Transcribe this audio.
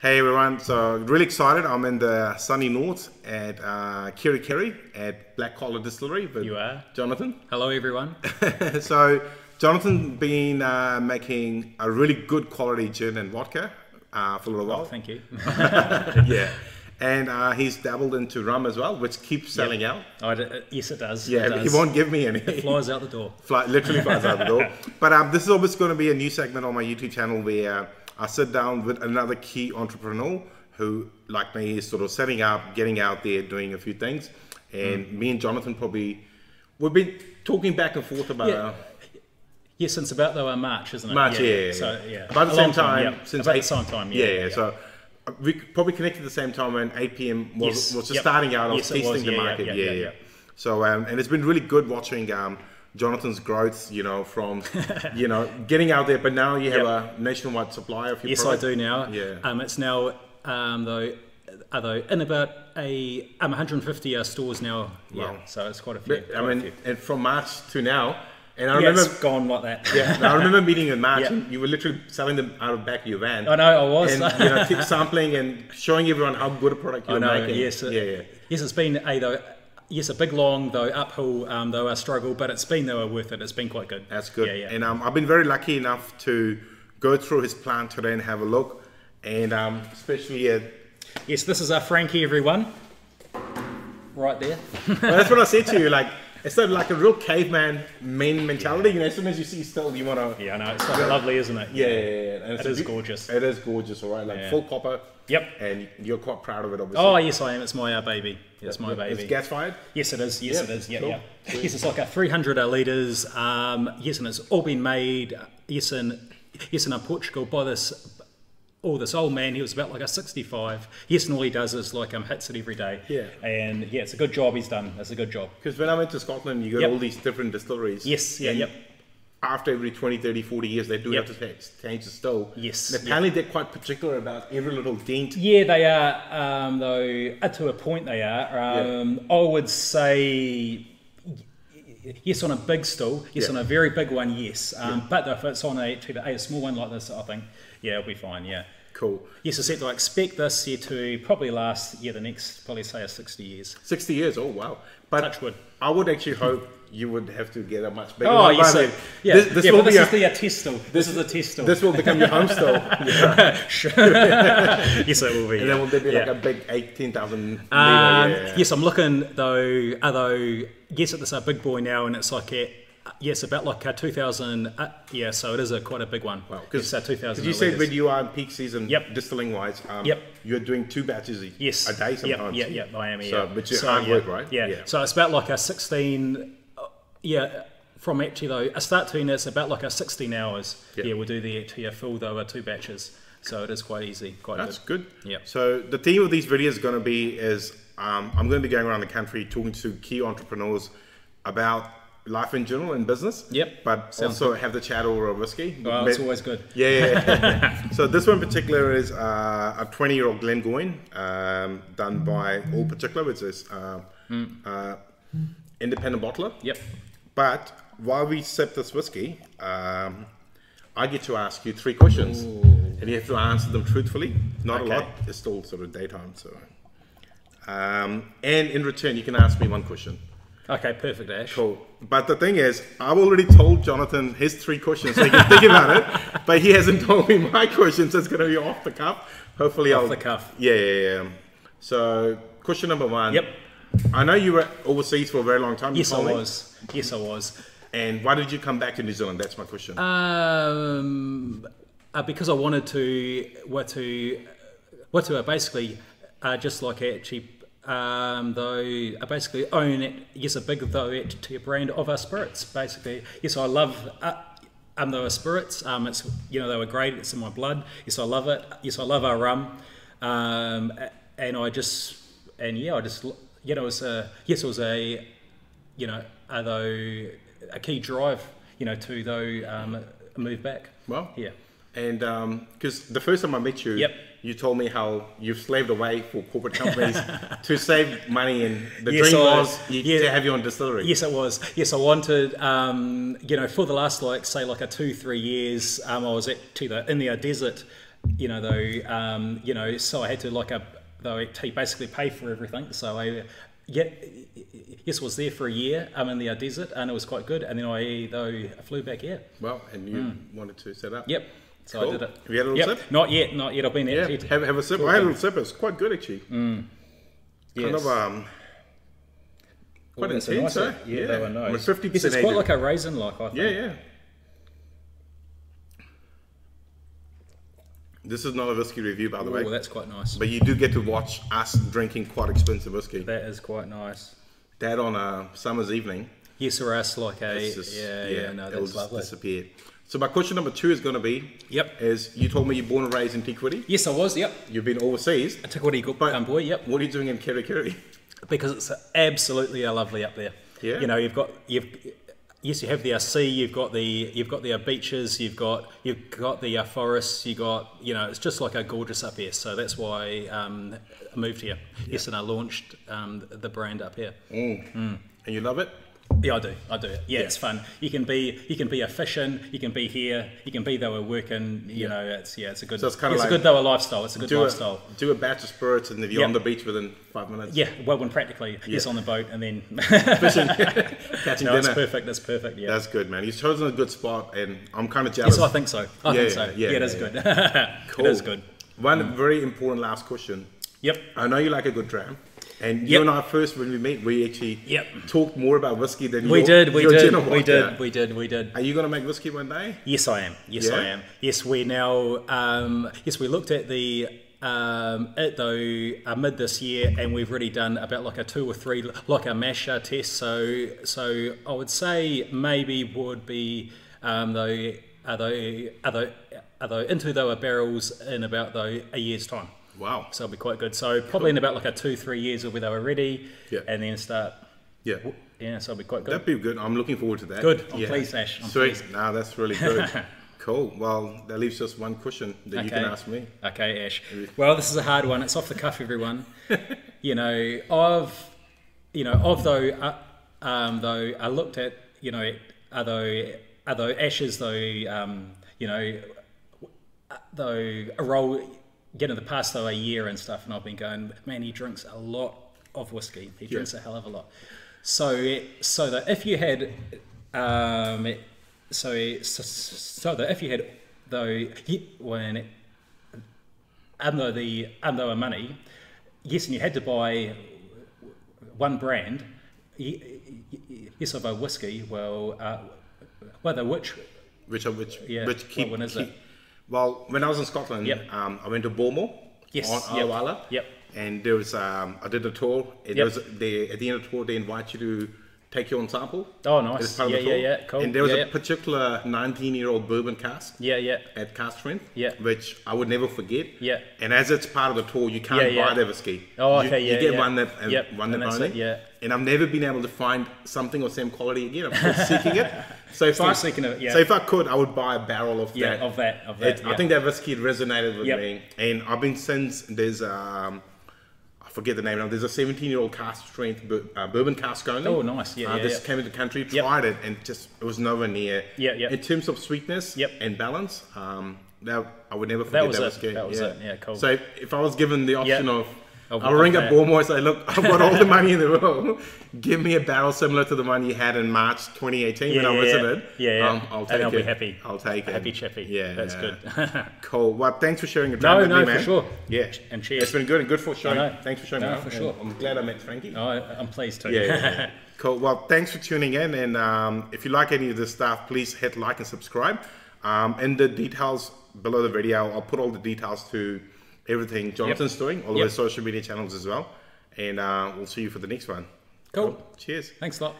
Hey everyone, so really excited. I'm in the sunny north at uh, Kerikeri at Black Collar Distillery with You are. Jonathan. Hello, everyone. so Jonathan been uh, making a really good quality gin and vodka uh, for a little while. Thank you. yeah, and uh, he's dabbled into rum as well, which keeps selling out. Oh, yes, it does. Yeah, it does. he won't give me any. It Flies out the door. Fly, literally flies out the door. But um, this is always going to be a new segment on my YouTube channel where I sit down with another key entrepreneur who, like me, is sort of setting up, getting out there, doing a few things. And me and Jonathan probably, we've been talking back and forth about Yeah. Yeah, since about the uh, March, isn't it? March, yeah. yeah, So, yeah. yeah. About the A same long time. yeah. Since about eight- the same time, Yeah, yeah. yeah. So uh, we probably connected at the same time when 8 p.m. was, Yes, was just yep. starting out. I was Yes, it tasting was, the yeah, yeah, market. yeah, Yeah, yeah, yeah. yeah. So, um, and it's been really good watching um, Jonathan's growth, you know, from, you know, getting out there. But now you have Yep. a nationwide supply of your Yes, product. I do now. Yeah. Um, it's now, um, though, although in about a um, 150 uh, stores now. Yeah. So it's quite a few. But, I mean, and from March to now, and I yeah, remember, it's gone like that. yeah, I remember meeting in March, Yeah. and you were literally selling them out of the back of your van. I know, I was. And you know, keep sampling and showing everyone how good a product you're making. yes. yeah, yeah. Yes, it's been a though. Yes, a big long though uphill um, though a struggle, but it's been though worth it. It's been quite good. That's good. Yeah, yeah. And um, I've been very lucky enough to go through his plant today and have a look. And um, especially, uh, yes, this is our Frankie, everyone. Right there. well, that's what I said to you. Like, it's sort of like a real caveman men mentality. You know, as soon as you see still, you want to. Yeah, I know. It's like lovely, isn't it? Yeah, yeah, yeah. And it's It a gorgeous. It is gorgeous, all right. Like Yeah. full copper. Yep. And you're quite proud of it, obviously. Oh yes, I am. It's my uh, baby. It's my baby. It's gas fired. Yes, it is. Yes, Yeah, it is. Yeah, cool. yeah. Yes, it's like a 300 litres. Um, yes, and it's all been made. uh, Yes, in yes, in uh, Portugal by this. Oh, this old man, he was about like a 65. Yes, and all he does is like um, hits it every day. Yeah. And yeah, it's a good job he's done. It's a good job. Because when I went to Scotland, you got Yep. all these different distilleries. Yes, yeah, yep. After every 20, 30, 40 years, they do Yep. have to change, change the still. Yes, And apparently, they're quite particular about every little dent. Yeah, they are, um, though, uh, to a point they are. Um, I would say, yes, on a big stool, yes, Yeah. on a very big one, yes. Um, But if it's on a, to a small one like this, I think, yeah, it'll be fine, yeah. Cool. Yes, I said I expect this year to probably last, yeah, the next, probably say, 60 years. 60 years. Oh, wow. But Touch wood. I would actually hope you would have to get a much bigger Oh, one. yes, so, yeah, This, this yeah, will be this a, is the uh, test still. This is the test this will become your home still. Yeah. Sure. yes, it will be. And yeah. then will there be like a big 18,000 litre? Um, yeah. Yes, I'm looking though. Although yes, it's a big boy now, and it's like a yes, about like a 2000. Uh, yeah, so it is a quite a big one. Wow, it's a 2000. Because you said when you are in peak season, Yep. distilling wise, um, Yep. you're doing two batches a, yes a day sometimes. Yeah, yeah, yeah, I am. Yeah. So, but you're So, hard yeah, work, right? Yeah. So it's about like a 16. uh, Yeah. From actually though, a start to end, it's about like a 16 hours. Yep. Yeah, we'll do the to your full though, uh, two batches. So it is quite easy, quite That's good. good. Yep. So the theme of these videos is going to be is um, I'm going to be going around the country talking to key entrepreneurs about life in general and business. Yep. But Sounds also have the chat over a whiskey. Well, it's always good. Yeah. yeah, yeah. so this one in particular is uh, a 20 year old Glengoyne um, done by Old Particular, which is uh, uh, independent bottler. Yep. But while we sip this whiskey, um, I get to ask you three questions, and you have to answer them truthfully. Not Okay. a lot. It's still sort of daytime, so. Um, and in return, you can ask me one question. Okay, perfect, Ash. Cool. But the thing is, I've already told Jonathan his three questions, so he can think about it. But he hasn't told me my questions. So it's going to be off the cuff. Hopefully, Off I'll. the cuff. Yeah, yeah, yeah. So, question number one. Yep. I know you were overseas for a very long time. Yes, I was. Yes, I was. And why did you come back to New Zealand? That's my question. Um, uh, because I wanted to, what to, what to uh, basically, uh, just like actually, um, though, uh, basically own it. Yes, a big though it to your brand of our spirits. Basically, yes, I love. Uh, um, they were spirits. Um, it's you know they were great. It's in my blood. Yes, I love it. Yes, I love our rum. Um, and I just and yeah, I just you know it was a yes, it was a you know, though a key drive, you know, to though um, move back. Well, Yeah. And because the first time I met you, Yep. you told me how you've slaved away for corporate companies to save money, and the Yes, dream I- was you, yeah. to have you on distillery. Yes, it was. Yes, I wanted, um, you know, for the last like say like a two three years, um, I was at to the in the uh, desert, you know, though, um, you know, so I had to like a though he basically pay for everything. So I yeah, yes, was there for a year. I'm in the uh, desert, and it was quite good. And then I though flew back here. Well, and you wanted to set up. Yep. So Cool. I did it. Have you had a little Yep. sip? Not yet. Not yet. I've been Yeah, have, have a sip. I had a little sip. It's quite good actually. Kind yes. of um, quite Oh, intense, nice eh? one. Yeah, they were nice. Fifty Yes, percent. it's quite like a raisin, like I think. Yeah, yeah. This is not a whiskey review, by the way, Oh, that's quite nice. but you do get to watch us drinking quite expensive whiskey. That is quite nice. That on a summer's evening, Yes, or us like a just, yeah, yeah, no, it'll that's lovely. disappear. So my question number two is going to be: Yep. Is you told me you're born and raised in Te Kuiti, Yes, I was. Yep. you've been overseas, I took what he got, But- um, boy. Yep. what are you doing in Kerikeri? because it's absolutely lovely up there. Yeah. You know, you've got you've yes, you have the uh, sea, you've got the you've got the uh, beaches, you've got you've got the uh, forests, you got you know, it's just like a gorgeous up here. So that's why um, I moved here. Yes, and I launched um, the brand up here. And you love it? Yeah, I do. I do. Yeah, it's fun. You can be you can be a fishing, you can be here, you can be though we're working. You know, it's yeah, it's a good. So it's kinda it's like- a good though a lifestyle. It's a good Do lifestyle. a, do a batch of spirits and if you're on the beach within five minutes. Yeah, well, when practically yes on the boat and then Fishing, catching no, dinner. perfect. That's perfect. Yeah. That's good, man. You've chosen a good spot, and I'm kind of jealous. Yes, I think so. I Yeah, think yeah, so. yeah, Yeah, it is yeah, good. Cool. It is good. One mm. very important last question. Yep. I know you like a good dram, and you and I first when we met, we actually Yep. talked more about whiskey than We your- did. We did. We did. We did. We did. Are you gonna make whiskey one day? Yes, I am. Yes, I am. Yes, we now. Um, yes, we looked at the um, it though uh, mid this year, and we've already done about like a two or three like a masher test. So, so I would say maybe would be um, though are though are though are though into though barrels in about though a year's time. Wow. So it'll be quite good. So probably in about like a two three years will be they were ready, Yeah. and then start. Yeah. Yeah, so it'll be quite good. That'd be good. I'm looking forward to that. Good. I'm pleased, Ash. I'm Sweet. pleased. Nah, that's really good. cool. Well, that leaves just one question that you can ask me. Okay, Ash. Well, this is a hard one. It's off the cuff, everyone. you know, I've, you know, of though, uh, um, though I looked at, you know, although, although Ash's though, um, you know, though a role, get in the past though a year and stuff, and I've been going, man, he drinks a lot of whiskey. He drinks a hell of a lot. So, so that if you had, um, so, so, so that if you had though, he- when under the under money, yes, and you had to buy one brand, yes, of a whiskey. Well, uh, whether which, Which are which? Yeah, Which keep, one is keep- it? Well, when I was in Scotland, Yep. um, I went to Bowmore Yes, on yep, yep. And there was um, I did a tour. And Yep. there was they at the end of the tour they invite you to take your own sample. Oh, nice. Yeah, yeah, yeah. Cool. And there was Yeah, a yeah. particular 19 year old bourbon cask yeah, yeah, at Strength, Yeah. which I would never forget. Yeah. And as it's part of the tour, you can't Yeah, buy the whiskey. Oh, okay, You, yeah, You get one that and Yep, one that only. it, yeah. And I've never been able to find something of same quality again. I'm still seeking it. So if Still I seeking it, yeah. so if I could, I would buy a barrel of that. Of that, of that. It. I think that whiskey resonated with Yep. me, and I've been since there's um, I forget the name now. There's a 17 year old cask strength uh, bourbon cask only. Oh, nice. Yeah, uh, yeah, This yeah. came into the country, Yep. tried it, and just it was nowhere near. Yeah, yeah. In terms of sweetness Yep. and balance, um, that I would never forget was that it. whiskey. That was it. Yeah, cool. So if, if I was given the option Yep. of, Of- I'll ring up. Bowmore and say, look, I've got all the money in the world. Give me a barrel similar to the one you had in March 2018 when Yeah, I yeah, visited. Yeah, yeah. Um, I'll and take I'll it. be happy. I'll take it. Happy chappy. Yeah, that's good. Cool. Well, thanks for sharing your No, time with no, me, for sure. Yeah. And cheers. It's been good and good for showing. Thanks for showing No, me. for sure. I'm glad I met Frankie. oh, I'm pleased to. Yeah, cool. Well, thanks for tuning in. And um, if you like any of this stuff, please hit like and subscribe. Um, in the details below the video, I'll put all the details to everything Jonathan's doing, all of Yep. his social media channels as well. And uh, we'll see you for the next one. Cool. Cheers. Thanks a lot.